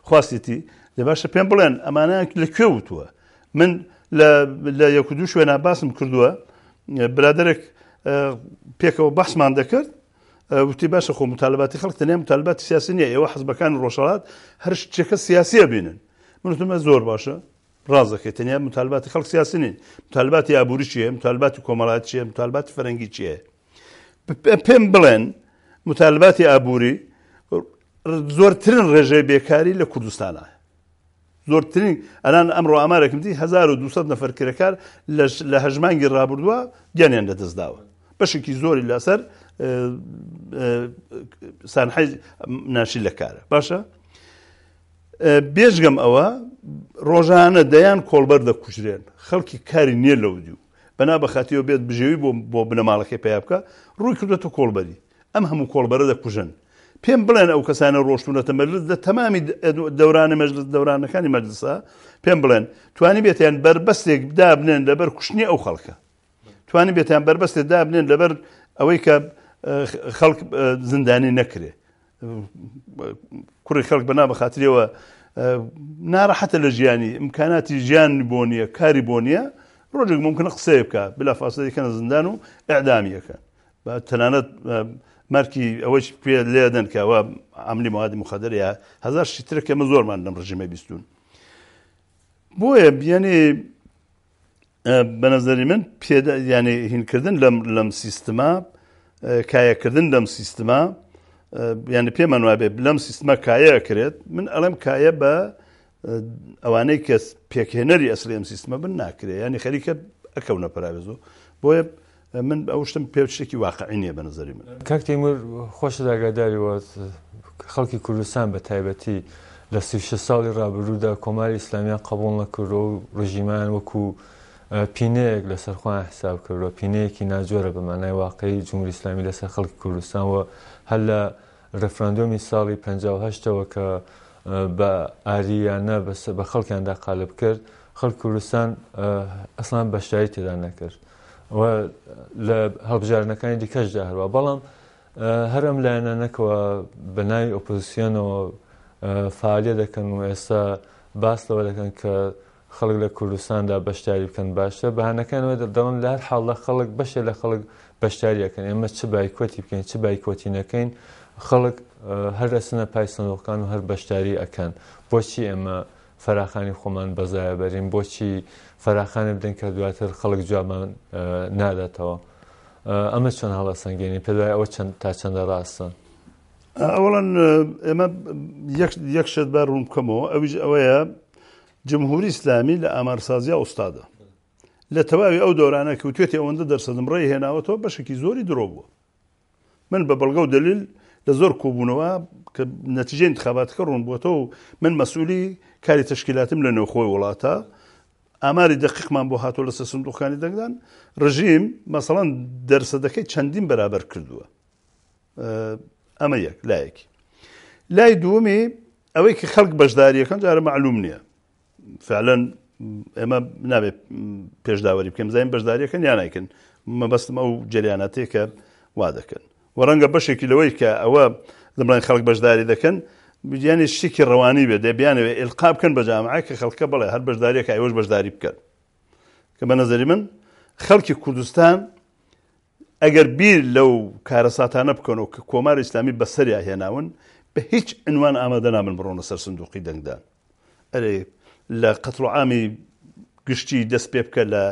خواستیتی دە باشە پێم بڵێن ئەمانە لەکوێ وتووە من لە یەک دوو شوێنە باسم کردووە برادێک پێکەوە بەسمان دەکرد وتی باشە خۆ مطالباتی خەڵک تەنێ مطالبات سیاسی نیە ئێوە حزبەکان ڕۆژەڵات هەر شتێکە سیاسیە بینن منتمە زۆر باشە ڕاز دەکەێت تەنیا مطالباتی خەڵک سیاسنین مطالباتی ئابووری چیە مطالباتی کۆمەڵات چیە مطالباتی فەرەنگی چیە پێم بڵێن مطالباتی ئابووری زۆرترین ڕێژەی بێکاری لە کوردستانە زۆرترین ئەلان ئەمڕۆ ئامارێکم دی 1200 نەفرکرەکار لە هەژمانگی ڕابردووە گیانیان لە دەستداوە بەشێکی زۆری لەسەر سانحی ناشی لە کارە باشە؟ بێژگەم ئەوە ڕۆژانە دەیان کۆلبەر دەکوژرێن خەڵکی کاری نییە لەودی و بەنا بەخاتیەوە بێت بژێوی بۆ بۆ بنەماڵەکەی پێیا بکە ڕووی کردێتە کۆلبەری ئەم هەموو کۆلبەرە دەکوژن پێم بڵێن ئەو کەسانە ڕۆشتونەتە مەجلس لە تەمامی دەورانە مەجلس دەورانەکانی مەجلسا پێم بڵێن توانی بێتیان بربەستێک دابنێن لەبەر کوشتنی ئەو خەڵکە توانی بێتیان بربەستێ دابنێن لەبەر ئەوەی کە خەڵک زندانی نەکرێ کوڕی خەڵک بەنا بە خاترەوە ناڕەحەتە لە ژیانی ئمکاناتی ژیان بۆ نیە کاری بۆ نیە ڕۆژێک ممکنە قسەیە بکە بلا فاصلەکەە زندان و ئەعدامیەکە تەنانەت مەرکی ئەوەش پێ لێدەن کەەوە ئەملی موادی مخەدەرە هزار شترە کەمە زۆرمان لەم ڕژیمە بیستون. بۆیە بیانی بەنەزەری من پێ ینی هینکردن لەم سیستما کایەکردن لەم سیستما یانە پێمان وابێ لەم سیستمە کایە کرێت من ئەڵم کایە بە ئەوانەی کەس پێکهێنەری ئەسلێم سیستمە بن ناکرێ ینی خەریکە ئەکەونە پراوێز و بۆیە من ئەوشتم پێشتێکی واقعینە بە نظری من کاک تیمور خۆش داگاداریوە خەڵکی کوردستان بە تایبەتی لە سی ساڵی ڕابروودا کۆماری ئسلامیان قبول نەکردۆ و ڕژیمان وەکو پینەیەک لەسەر خۆیان حساب کردەوە پینەیەکی ناجۆرە بەمانای واقعی جمهوری اسلامی لەسەر خەڵکی کوردستانەوە هەر لە ڕفرانندۆمی ساڵی 1970ەوە کە بە ئاریانە بە خەڵکیاندا قالب کرد خەڵ کوردستان ئەسلان بەشایی تێدا نەکرد لە هەڵبژارنەکانی دیکەشدا هەروە بەڵام هەرم لایەنەکەوە بەناوی ئۆپۆزیسیۆنەوە فعالیە دەکەن و ئێستا باس لەوە دەکەن کە خەڵک لە کوردستاندا بەشداری بکەن باشتە بەهانەکانەوە دەڵن لار حاڵە خەڵک بەشێ لە خەڵک بەشداریەکەن ئێمە چ بایکۆتی بکەین چ بایکۆتی نەکەین خەڵک هەر ئەسنە پایسەندۆکان و هەر بەشداری ئەکەن بۆچی ئێمە فراخانی خۆمان بەزایە بەرین بۆچی فراخانە بدەن کە دواتر خەڵک جوابمان ناداتەوە ئەمە چۆن هەڵە سنگێنی پێدای ئەوە چەند تا چەندە ڕاستە. ئەوڵەن ئێمە یەکشت بار ڕوون بکەمەوە ئەویش ئەوەیە جمهوری ئسلامی لە ئامارسازیا ئوستادە لە تەواوی ئەو دۆرانە کەوتێتی ئەوەندە دەرسەدم ڕێ هێناوەتەوە بەشێکی زۆری درۆ بووە من بە بەڵگە و دلیل لە زۆر کۆبوونەوە کە نەتیجە انتخاباتەکە ڕوون بووەتەوە و من مەسوولی کاری تشکیلاتم لە نێوخۆی وڵاتە ئاماری دەقیقمان بۆ هاتۆ لە سە سندوقانی دەنگدان ڕژیم مەسەڵەن دەرسەدەکەی چەندین بەرابەر کردووە ئەمە یەک لایەکی لای دووەمی ئەوەی کە خەڵک بەشداریەکەم جارە معلوم نییە فعلەن ئێمە نابێت پێشداوەری بکەم زایم بەشداریەکەن یان نیکن مەبەستم ئەو جریانە تێکە وا دەکەن وەڕەنگە بەشێکی لەوەی کە ئەوە دەمڵێن خەڵک بەشداری دەکەن بجیانی شتێکی ڕەوانی بێ دەبیانەوە ئلقا بکەن بە جامعای کە خەڵکە بڵێ هەر بەشداریەکە ئەوەش بەشداری بکەن کە بە نظری من خەڵکی کوردستان ئەگەر بیر لەو کارە ساتانە بکەنەوە کە کۆمار ئیسلامی بەسەریا هێناون بە هیچ عنوان ئامادەنا من بڕۆنە سەر سندوقی دەنگدان ئەرێ لە قەتڵعاامی گشتی دەست پێ بکە لە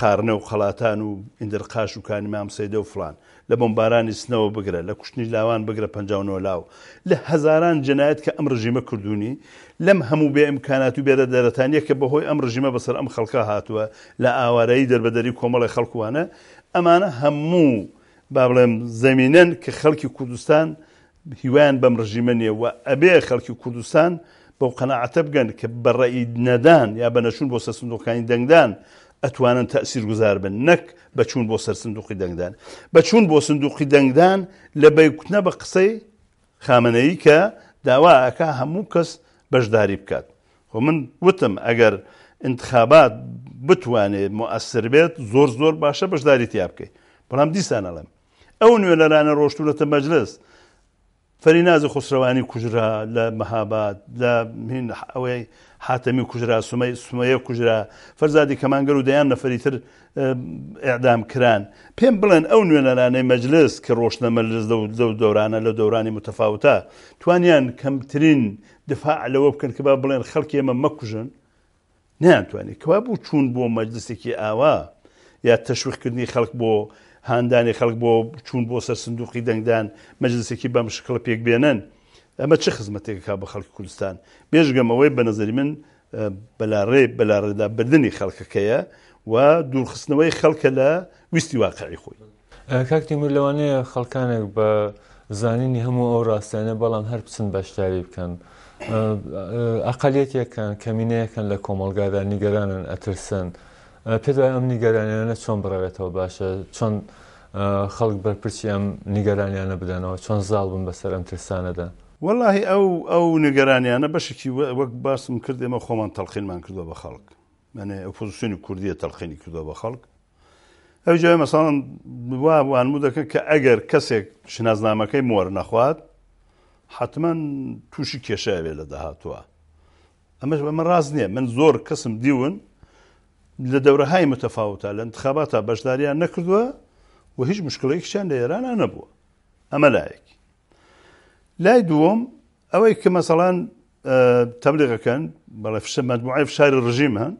قارنە و خەڵاتان و ئیندرقاش و کانی مام سێدە و فلان لە بمبارانی سنەوە بگرە لە کوشتنی لاوان بگرە پنجاونەوە لاو لە هزاران جنایەت کە ئەم ڕژیمە کردوونی لەم هەموو بێ ئەمکانات و بێرە دەرەتانیە کە بەهۆی ئەم ڕژیمە بەسەر ئەم خەڵکە هاتووە لە ئاوارایی دەربەدەری کۆمەڵی خەڵکوانە ئەمانە هەموو با بڵێم زەمینەن کە خەڵکی کوردستان هیوایان بەم ڕژیمە نیە و ئەبێ خەڵکی کوردستان بەو قەنەعەتە بگەن کە بەڕێی نەدان یا بەنەچون بۆ سەر سندوقەکانی دەنگدان ئەتوانن تەسیر گوزار بن نەک بەچون بۆ سەر سندوقی دەنگدان بەچون بۆ سندوقی دەنگدان لە بەیکوتنە بە قسەی خامنەیی کە داواکە هەموو کەس بەشداری بکات خۆ من وتم ئەگەر انتخابات بتوانێت مؤثر بێت زۆر زۆر باشە بەشداری تیا بکەیت بەڵام دیسانەڵم ئەو نوێ لەلانە ڕۆشتولەتە مەجلس فەرینازە خسرەوانی کوژرا لە مەهاباد لە ئەوەی حاتەمی کوژرا سومەی سومەیە کوژرا فەرزادی کەمانگەر و دەیان نەفەریتر ئەعدام کران پێم بڵێن ئەو نوێنەرانەی مەجلس کە ڕۆشنەمەلس دە دەورانە لە دەورانی متەفاوتە توانیان کەمترین دفاع لەوە بکەن کە با بڵێن خەڵکی ئێمە مەکوژن نیانتوانانی کەوا بوو چوون بۆ مەجلسێکی ئاوا یا تەشویقکردنی خەڵک بۆ هاندانی خەڵک بۆ چوون بۆ سەر سندوقی دەنگدان مەجلسێکی بەم شکڵ پێک بێنن ئەمە چه خزمەتێک کا بە خەڵکی کوردستان بێژگەمەوەی بە نظری من بەلاڕێ بەلاڕێدا بردننی خەڵکەکەیە و دوورخستنەوەی خەڵکە لە ویستی واقعی خۆی کاکتیمر لەوانەیە خەڵکانێک بە زانینی هەموو ئەو ڕاستیانە بەڵام هەر بچن بەشداری بکەن. ئەقلەتەکان کەمینەیەکەن لە کۆمەلگادا نیگەرانن ئەترسن پێدا ئەم نیگەرانیانە چۆن بڕەوێتەوە باشە چۆن خەڵک بەرپرسی ئەم نیگەرانیانە بدەنەوە چۆن زاڵ بن بەسەر ئەم ترسانەدا. وەلهی ئەو ئەو نیگەرانیانە بەشێکی وەک باسم کرد ئێمە خۆمان تەلخینمان کردوە بە خەڵک منێ ئۆپۆزیسیۆنی کوردیە تەلخینی کردوە بە خەڵک ئەو جای مەساڵان وانمو دەکەن کە ئەگەر کەسێک شنازنامەکەی مۆر نەخوات حتما تووشی کێشەیە بێ لە داهاتووە ئەمەش بە من ڕاز نییە من زۆر کەسم دیون لە دەورەهای متەفاوتە لە انتخاباتە بەشداریان نەکردووە و هیچ مشکلەیەکیان لە ئێرانە نەبووە ئەمە لایەکی لای دووەم ئەوەی کە مەسەڵان تەبلیغەکەن بەڵێ فشە مجموعی فشاری ڕژیم هەن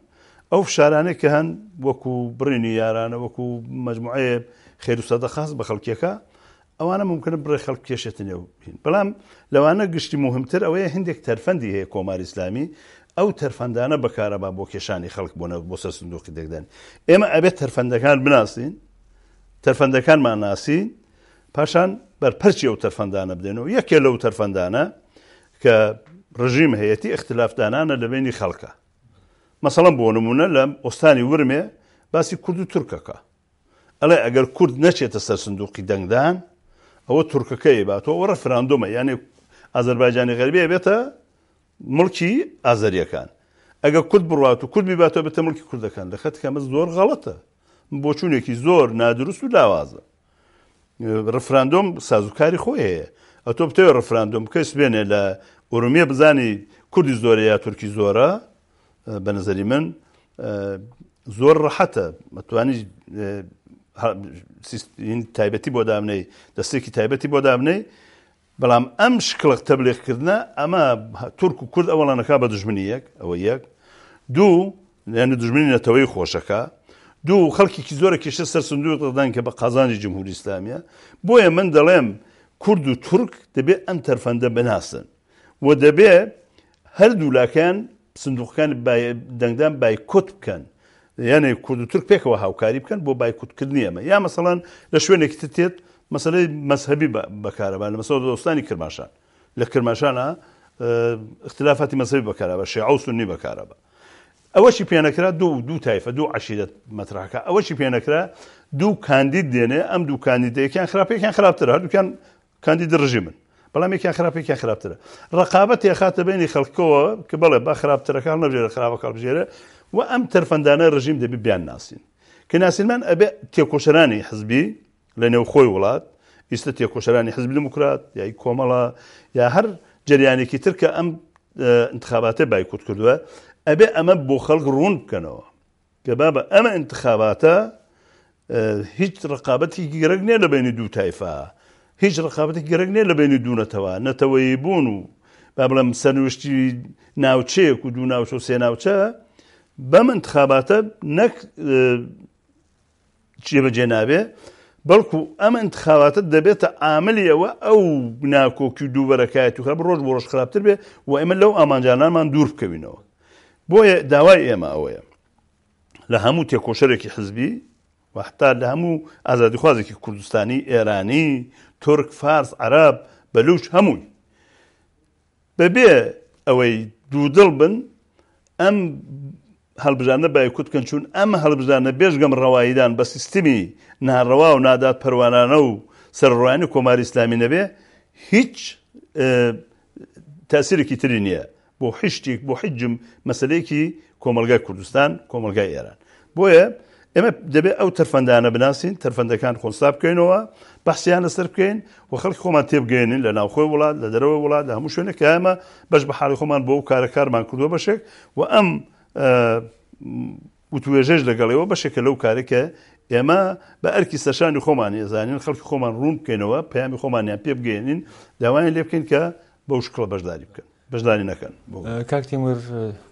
ئەو فشارانەی کە هەن وەکو برینی یارانە وەکو مجموعەیە خێروسەدە خاص بە خەڵکیەکە ئەوانە ممکنە بڕێ خەڵک کێشێتنێ و بین بەڵام لەوانە گشتی مهمتر ئەوەیە هندێک تەرفەندی هەیە کۆماری ئسلامی ئەو تەرفەندانە بەکارەبا بۆ کێشانی خەڵک بوونە بۆ سەر سندوقی دەگدەن ئێمە ئەبێت تەرفەندەکان بناسیین تەرفەندەکانمان ناسیین پاشان بەرپەرچی ئەو تەرفەندانە بدەنەوە یەکێ لەو تەرفەندانە کە ڕژیم هەیەی اختلافدانانە لە بینی خەڵکە مەسەڵم بۆ نمونە لە ئۆستانی ورمێ باسی کورد و تورکەکە ئەڵێ ئەگەر کورد نەچێتە سەر سندوقی دەنگدان ئەوە تورکەکەی باتەوە ڕەفراندۆمە یانێ ئازربایجانی غەربیە بێتە مڵکی ئازەریەکان ئەگە کورد بڕات و کورد بیباتەوە بە تەمڵکی کوردەکان دەخەت کەمە زۆر غەڵەتە بۆ چوونێکی زۆر نادروست و لاوازە ڕفراندۆم سازوکاری خۆی هەیە ئە تۆ بتەوە ڕفراندۆم کەس بێنێ لە ئۆرومیە بزانی کوردی زۆرە یا تورکی زۆرە بە نظری من زۆر ڕحەتە متوانی تایبەتی بۆ دامنەی دەستێکی تایبەتی بۆ دامنەی بەڵام ئەم شکڵق تەبلێخکردە ئەمە تورک و کورد ئەوڵانەکە بە دژمنی یەک ئەوە یەک دوو لەێنە دژمنی نەتەوەی خۆشەکە دوو خەڵکیکی زۆرە کێشە سەر سندوی قدان کە بە قازانی جمهوری ئسلامیە بۆیە من دەڵێم کورد و تورک دەبێت ئەم تەرفەندە بناسن و دەبێ هەردوو لاکەیان سندوقەکان دەنگدان بایکوت بکەن یعنی کورد و تورک پێکەوە هاوکاری بکەن بۆ بایکوتکردنیەمە یا مەسەڵان لە شوێنێکی تێت مەسلەی مەذهبی بەکارەبان لە مەسەوە دۆستانی کرماشان لە کرماشانە اختلافاتی مەسەوی بەکارەبە شێعو سنی بەکارەبە ئەوەشی پێەکرا دوو دوو تایفە دوو عشیدەت مەترراکە ئەوەشی پێەکرا دوو کاندید دێنێ ئەم دوو کاندیدەیەکیان خراپێکیان خراپتر هەردووکیان کاندید ڕژی من بەڵام یەکیان خراپێکیان خراپترە ڕقابەت یخاتە بینی خەڵکەوە کە بڵێ با خراپترەکان نەبژێرە خراپەکە بژێرە و ئەم تەرفەندانە ڕژیم دەبی بیان ناسین کە ناسینمان ئەبێ تێکۆشرانی حزبی لە نێوخۆی وڵات ئیسە تێکۆشەرانی حزب دموکرات یای کۆمەڵە یا هەر جریانێکی ترکە ئەم انتخاباتە بایکوت کردووە ئەبێ ئەمە بۆ خەڵک ڕوون بکەنەوە کە بابە ئەمە انتخاباتە هیچ ڕقابەتی گرنگ نێ لە بینی دوو تایفا هیچ ڕقابەتی گرنگ نێ لە بینی دوونەتەوە نەتەوەی بوون و با بڵم سەرنوشتی ناوچەیەک و دوو ناوچە و سێ ناوچە بەم انتخاباتە نەک جێبەجێ نابێ بەڵکو ئەم انتخاواتە دەبێتە ئاملیەوە ئەو ناکۆکی دووبەرەکایەت و خراب ڕۆژ بۆ ڕۆژ خراپتر بێ و ئێمە لەو ئامانجانانمان دوور بکەوینەوە بۆیە داوای ئێمە ئەوەیە لە هەموو تێکۆشەرێکی حزبی وحتا لە هەموو ئازادیخوازێکی کوردستانی ئێرانی ترک فارس عراب بەلوش هەمووی بەبێ ئەوەی دوودڵ بن ئەم هەڵبژانە بایکوت بکەن چون ئەم هەڵبژانە بێژگەم ڕەواییدان بە سیستمی ناڕەوا و نادات پەروانانە و سەرڕوانی کۆماری ئسلامی نەبێ هیچ تاسیرێکی تری نییە بۆ حشتێک بۆ حجم مەسلەیەکی کۆمەلگای کوردستان کۆمەلگای ئێران بۆیە ئێمە دەبێت ئەو تەرفەندانە بناسیین تەرفەندەکان خۆنسا بکەینەوە بەسییان لەسەر بکەین و خەڵک خۆمان تێبگەێنین لە ناوخۆی وڵات لە دەرەوە وڵات لە هەموو شوێنە کامە بەش بە حالی خۆمان بۆ کارەکارمان کردووە بەشێک و ئەم وتوێژەش لەگەڵەوە بەشێکە لەو کارێکە ئێمە بە ئەرکی سەشانی خۆمان ێزانین خەڵکی خۆمان ڕوون بکەینەوە پامی خۆمانیان پێ بگەێنین داوایان لێ بکەین کە بەو شکڵە بەشداری بکەن بەشداری نەکەن کاکتیمر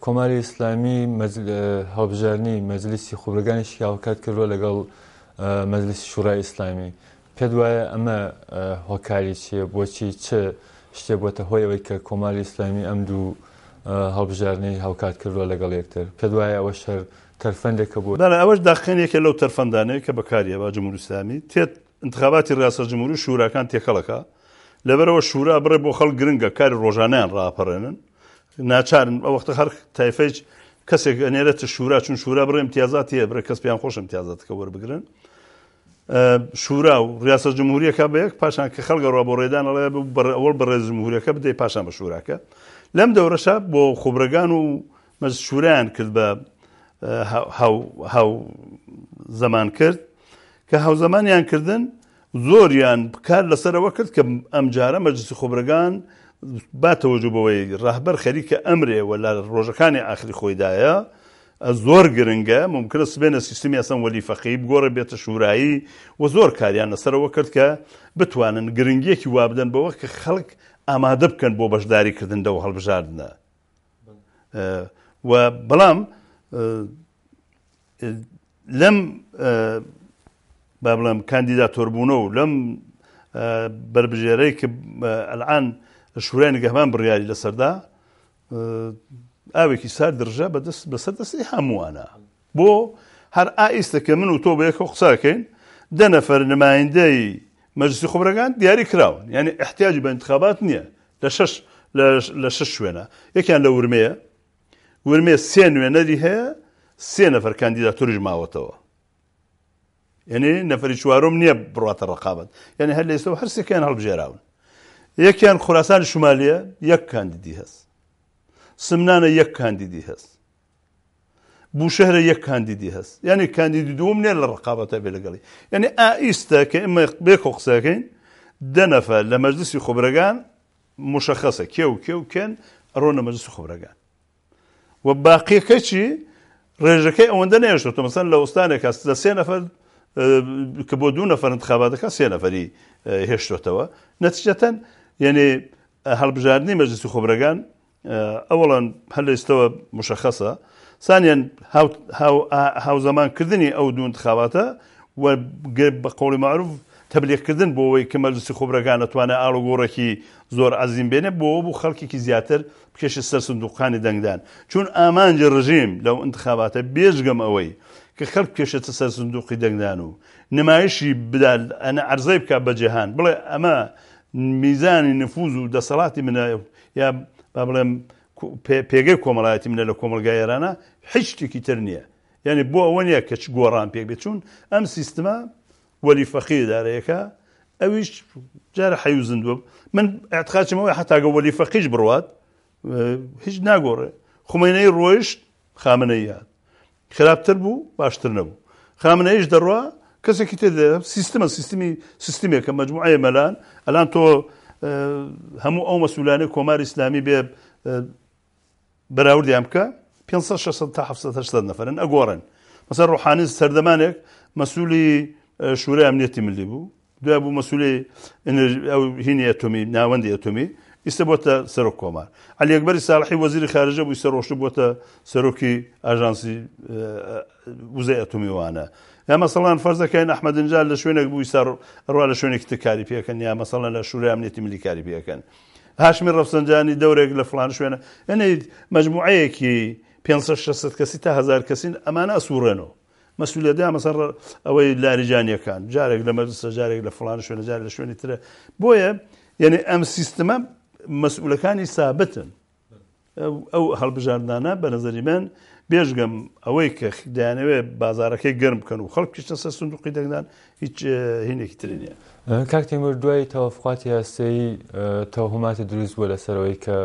کۆماری ئیسلامی هەڵبژارنی مەزلیسی خوبرگانی شیاوکات کردووە لەگەڵ مەزلیسی شوڕای ئیسلامی پێ دوایە ئەمە هۆکاری چیە بۆچی چ شتێ بۆتە هۆیەوەی کە کۆماری ئیسلامی ئەم دوو هەڵبژارنی هاوکات کردووە لەگەڵ یەکتر پێ دوایە ئەوە شەر تەرفەندێکە بوو دانا ئەوەش داخێنێکە لەو تەرفەندانەیە کە بەکاریە با جمهوریسلامی تێت انتخاباتی ڕاستە جمهوری شوراکان تێکەڵەکە لەبەرەوە شورا بڕێ بۆ خەڵ گرنگە کاری ڕۆژانیان ڕاپەڕێنن ناچارن ئەوەختە هەر تایفەج کەسێک ئەنێرەتە شورا چون شورا بڕێم تیازات هەیە برە کەس پێیان خۆشم تیازاتەکە وەربگرن شورا و ڕاستە جمهوریەکە بەیەک پاشان کە خەڵگە ڕوا بۆ ڕێدان ئەڵێ ئەوڵ بەڕێ جمهوریەکە بدەی پاشان بە شوراکە لەم دەورەشە بۆ خبرەکان و مەز شوریان کرد بە هاو زەمان کرد کە هاوزەمانیان کردنن زۆریان بکار لەسەرەوە کرد کە ئەم جارە مەجلسی خۆبرگان باتەوەجو بەوەی ڕاهبەر خەریکە ئەمرێەوە لە ڕۆژەکانی ئاخری خۆیدایە زۆر گرنگە ممکنە سبێنە سیستمی ئەسم وەلی فەقی بگۆڕە بێتە شوورایی و زۆر کاریان لەسەرەوە کرد کە بتوانن گرنگیەکی وابدەن بەوە کە خەڵک ئامادە بکەن بۆ بەشداریکردن دە و هەڵبژاردنە و بەڵام لەم با بڵێم کاندیداتۆربوونە و لەم بربژێرەی کە ئەلعان شورای نگەمان بڕیاری لەسەردا ئاوێکی سار درژە بەدەست بەسەر دەستی هەمووانە بۆ هەر ئائیستا کە من و تۆ بەیەکە قساکەین دەنەفەر نمایندەی مەجلسی خبرەکان دیاری کراون یعنی احتیاجی بە انتخابات نییە لە شش لە شش شوێنە یەکیان لە ورمەیە ورمي سين وينري هي سين نفر كانديداتور جماوة وتوا يعني نفر شواروم نيب بروات الرقابة يعني هل يسوي حرسي كان هرب جيراون يك كان خراسان الشمالية يك كان دي هس سمنانة يك كان دي هس بو شهر يك كان دي هس يعني كان دي دوم نيل الرقابة تابي لقلي يعني آيستا كإما بيكو قساكين دنفا لمجلس خبرقان مشخصة كيو كيو كان رونا مجلس خبرقان و باقیەکە چی ڕێژەکەی ئەوەندە نێشتۆ مەسەن لە ئوستانێک کەس لە سێ نەفر کە بۆ دوو نەفرند خاباتەکە سێ نەفری هێشتۆتەوە نەتیجەتەن یعنی هەڵبژاردننی مەجلسی خۆبرەکان ئەوڵان هەلێستەوە مشەخەسە سانیان هاوزەمانکردنی ئەو دوون خاواتە و بە قوڵی معروف تەبلێکردن بۆەوەی کە مەجلسی خۆبرەکان ئەتوانە ئاڵ و گۆڕێکی زۆر عزیم بێنێ بۆ بوو خەڵکیکی زیاتر بکێشە سەر سندوقانی دەنگدان چون ئامانجی ڕژیم لەو انتخاباتە بێژگەم ئەوەی کە خەر کێشەتە سەر سندوقی دەنگدان و نمایشی بدال ئەە ئەرزای بکە بەجیهان بڵێ ئەمە میزانی نفوز و دەسەڵاتی منە یا با بڵێم پێگەی کۆمەڵایەتی منە لە کۆمەلگای ێرانە هیچ شتێکی تر نییە یعنی بۆ ئەوە نیە کەچ گۆڕان پێک بێت چون ئەم سیستما وەلی فەخی دارەیەەکە ئەویش جارە حەیوزندوە من ئاعتقاچمەوەی حتاگە وەلی فەقیش بڕوات هیچ ناگۆڕێ خومێنەی ڕۆیشت خامنەیە خراپتر بوو باشتر نەبوو خامنەیش دەڕوا کەسێکی تێدا سیستمە سیستمی سیستمێکە مجموعە مەلان ئەلان تۆ هەموو ئەو مەسولانی کۆمار ئسلامی بێ بەراوردیان بکە 500 تا 1970 نەفرن ئەگۆڕن مەسەر ڕحانی سەردەمانێک مەسوولی شوورای ئەمنیەتی ملی بوو دوای بوو مەسوولی هینی ئەتۆمی ناوەندی ئەتۆمی ئیستا بۆتە سەرۆک کۆمار علیەکبەری ساڵحی وەزیری خارجە بووی سەرۆشت بۆتە سەرۆکی ئاژانسی وزای ئەتومیوانە یا مەسەڵان فەرزەکەین ئەحمەدنجال لە شوێنێک بووی ڕوا لە شوێنێک تکاری پێەکەن یا مەسەڵەن لە شوورای ئەمنێتی ملیکاری پێەکەن هاشمی ڕفسەنجانی دەورێک لە فلان شوێنە ئەنی مجموعەیەکی 500 کەسی تا هزار کەسین ئەمانە ئەسوورێنەوە مەسوولەدا مەسەر ئەوەی لاریجانیەکان جارێک لە مەجلسە جارێک لە فلان شوێنە جار لە شوێنی ترە بۆیە یعنی ئەم سیستمە مەسئولەکانی سابتن ئەو هەڵبژاردانە بە نظری من بێژگەم ئەوەی کە دایانەوێت بازارەکەی گەرم بکەن و خەڵکیشتە سەر سندوقی دەنگدان هیچ هینێکی ترینە کاکتێمەر دوای تەوافقاتی یاسی تەوهماتی دروست بووە لەسەرەوەی کە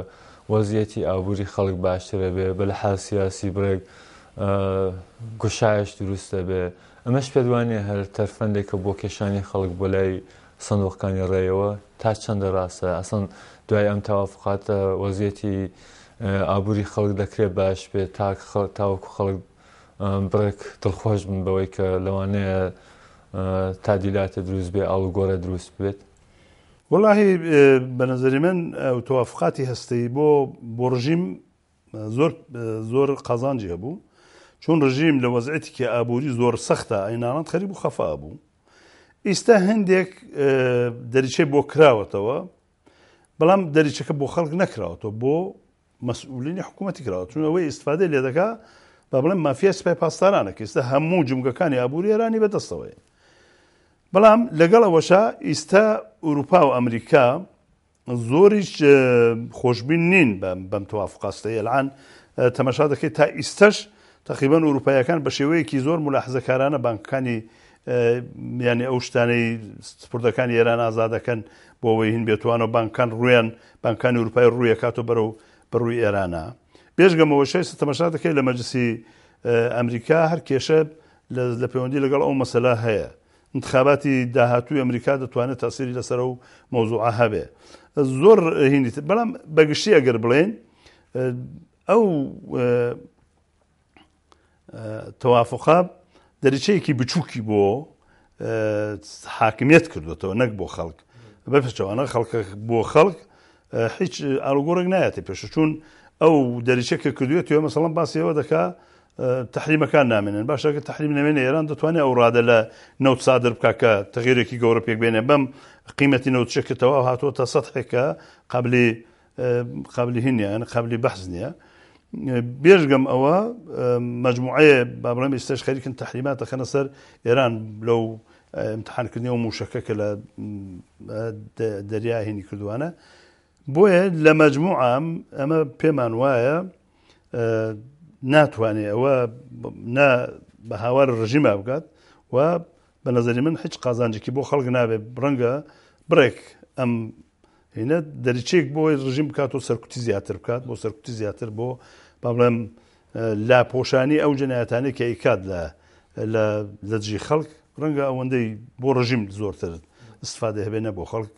وەزیەتی ئابووری خەڵک باشترە بێ بە لە حاسیاسی برێک گوشایش دروستە بێ ئەمەش پێدوانێ هەر تەرفەندێکە بۆ کێشانی خەڵک بۆ لای سندوقەکانی ڕێەوە تا چەندە ڕاستە ئەسن دوای ئەم تەوافقاتە وەزیەتی ئابووری خەڵک دەکرێت باش بێت تاک تاوەکو خەڵک بڕێک دڵخۆش بن بەوەی کە لەوانەیە تادیلاتە دروست بێ ئاڵ گۆرە دروست بێت وەڵی بە نظری من توافقاتی هەستەی بۆ بۆ ڕژیم زۆر زۆر قازانجی هەبوو چون ڕژیم لە وەزعێتیکە ئابووری زۆر سەختە ئەینانات خەریب و خەفا بوو ئیستا هەندێک دەریچێ بۆ کراوەتەوە بەڵام دەریچەکە بۆ خەڵک نەکراوەوە بۆ مەسئولینی حکوومەتی کراوە چون ئەوەی ئیسفاده لێ دەکا بە بڵێم مافیا سپای پاسدارانە کەستا هەموو جمگەکانی ئابوووریێرانی بەدەستەوەی بەڵام لەگەڵەوەشە ئیستا ئوروپا و ئەمریکا زۆریش خۆشببین نین بەم توافقاستەیە لەعاان تەمەشا دەکەیت تا ئیستەش تقریبان ئوروپایەکان بە شێوەیەکی زۆر ملاحزەکارانە بانکەکانی میانی ئەو شتانەی سپردەکان ئێران ئازادەکەن بۆەوەی هین بێتوانەوە بانکان ڕویان بانکان وروپای ڕوویە کاتۆ بەرە و بڕووی ئێرانە بێژگەمەوە شەی تەمەشا دەکەی لە مەجلسی ئەمریکا هەر کێشە لە پەیوەندی لەگەڵ ئەو مەسەلا هەیە انتخاباتی داهاتوی ئەمریکا دەتوانێت تاسیری لەسەر و مۆزوع هەبێ زۆر هینی بەڵام بەگشتی ئەگەر بڵێن ئەو توافقا دەریچەیەکی بچووکی بۆ حاکمیت کردوێتەوە نەک بۆ خەڵک بەپچوانە خەڵک بۆ خەڵک هیچ ئالوگۆڕێک نایەتی پێش چوون ئەو دەریچەکە کردوێت توێ مەسەڵم باسیەوە دەکا تحریمەکان نامێنن باشەکە تحریم نامێنێ ئێران دەتوانێت ئەو ڕادە لە نەوت سادر بکاکە تغیرێکی گەورە پێک بێنێ بەم قیمەتی نەوتچەکەتەوە هاتووە تا سەحێکە قبلی قبلی هینیان قبلی بەحز نییە بێژگەم ئەوە مجموعەیە بابڕێمی ستێش خەریکن تحریماتە خەنە سەر ئێران لەو امتحانکردنەوە موشەکە کە لە دەریاهێنی کردوانە بۆیە لە مجموعام ئەمە پێمان وایە ناتوانێت ئەوە بە هاوار ڕژیمە بکات و بە نظری من هیچ قازانجێکی بۆ خەڵک نابێت ڕەنگە بڕێک ئەم هینە دەریچێک بۆی ڕژیم بکاتۆ سەرکوتی زیاتر بکات بۆ سەرکوتی زیاتر بۆ با بڵێم لاپۆشانی ئەو جەنایەتانی کە ئیکات لە لە دژی خەڵک ڕەنگە ئەوەندەی بۆ ڕژیم زۆرتر استفاده هەبێنە بۆ خەڵک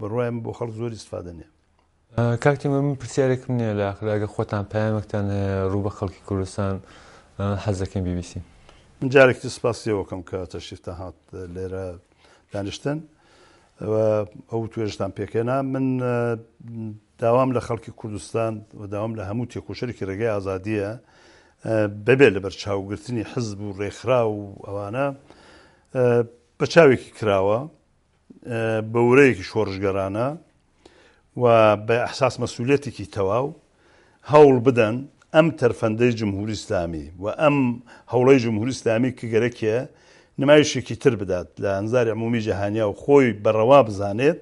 بڕوایم بۆ خەڵک زۆری استفادەنێ کاکتی من پرسیارێکم نییە لە ئاخراگە خۆتان پامەکتان ڕووبە خەڵکی کوردستان حەزەکەم بیبیسی من جارێکی سپاسیەوەکەم کە تەشریفتە هات لێرە دانیشتن. ئەو توێژتان پێکەنا من داوام لە خەڵکی کوردستان و داوام لە هەموو تێکوشەرکی ڕێگەی ئازادیە ببێ لە بەر چاوگرتنی حزب و ڕێکخرا و ئەوانە بە چاوێکی کراوە بەورەیەکی شۆڕژگەرانە و بە ئەحساس مەسوولەتێکی تەواو هەوڵ بدەن ئەم تەرفەندەی جمهوری ئسلامی و ئەم هەوڵی جمهوری ئسلامی کە گەرەکێ نمایشێکی تر بدات لە ئەنزاری عمومی جیهانیا و خۆی بەڕەوا بزانێت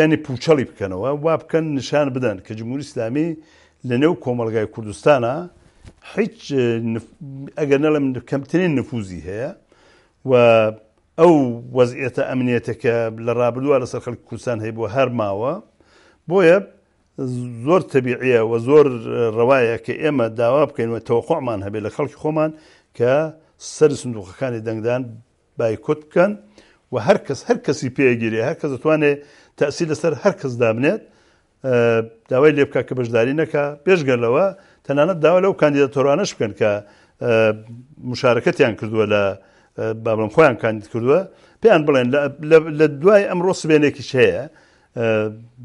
ینی پوچەڵی بکەنەوە وا بکەن نیشان بدەن کە جمهوری ئسلامی لە نێو کۆمەلگای کوردستانە هیچ ئەگەر نەڵم کەمترین نفوزی هەیە و ئەو وەزیێتە ئەمنیێتەکە لە ڕابدووە لەسەر خەڵک کوردستان هەیە بۆ هەر ماوە بۆیە زۆر تەبیعیە و زۆر ڕواایە کە ئێمە داوا بکەین و تەوەخوامان هەبێت لە خەڵکی خۆمان کە سەر سندوقەکانی دەنگدان بایکوت بکەن و هەر کەس هەر کەسی پێگیری هەر کەس دەتوانێت تاسی لەسەر هەر کەس دامنێت داوای لێ بکە کە بەشداری نەکە پێشگەلەوە تەنانەت داوا لەو کاندیداتۆرانش بکەن کە مشارەکەتیان کردووە لە بابڵم خۆیان کاندید کردووە پێیان بڵێن لە دوای ئەمڕۆ سبێنێکیش هەیە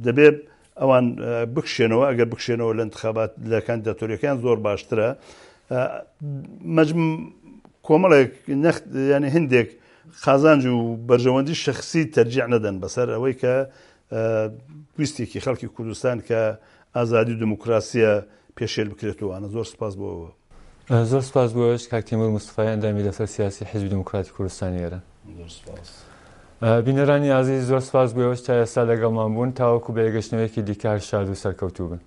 دەبێت ئەوان بکشێنەوە ئەگەر بکشێنەوە لە انتخابات لە کاندیداتۆریەکەیان زۆر باشترە کۆمەڵێک ینی هندێک خازانج و بەرژەوەندی شخصی تەرجیع نەدەن بەسەر ئەوەی کە ویستێکی خەڵکی کوردستان کە ئازادی دموکراسیە پێشێل بکرێتوانە زۆر سپاس بۆەوە زۆر سپاس بۆش کاکتیمور مستفاایان دامی لەسەر سیاسی حزبی دموکراتی کوردستانیێرە بینەرانی ئازی زۆر سپاس بێەوەش تا ئێستا لەگەڵمان بوون تاوەکو بێگەشتنەوەیەکی دیکار شاد و سەرکەوتوو بن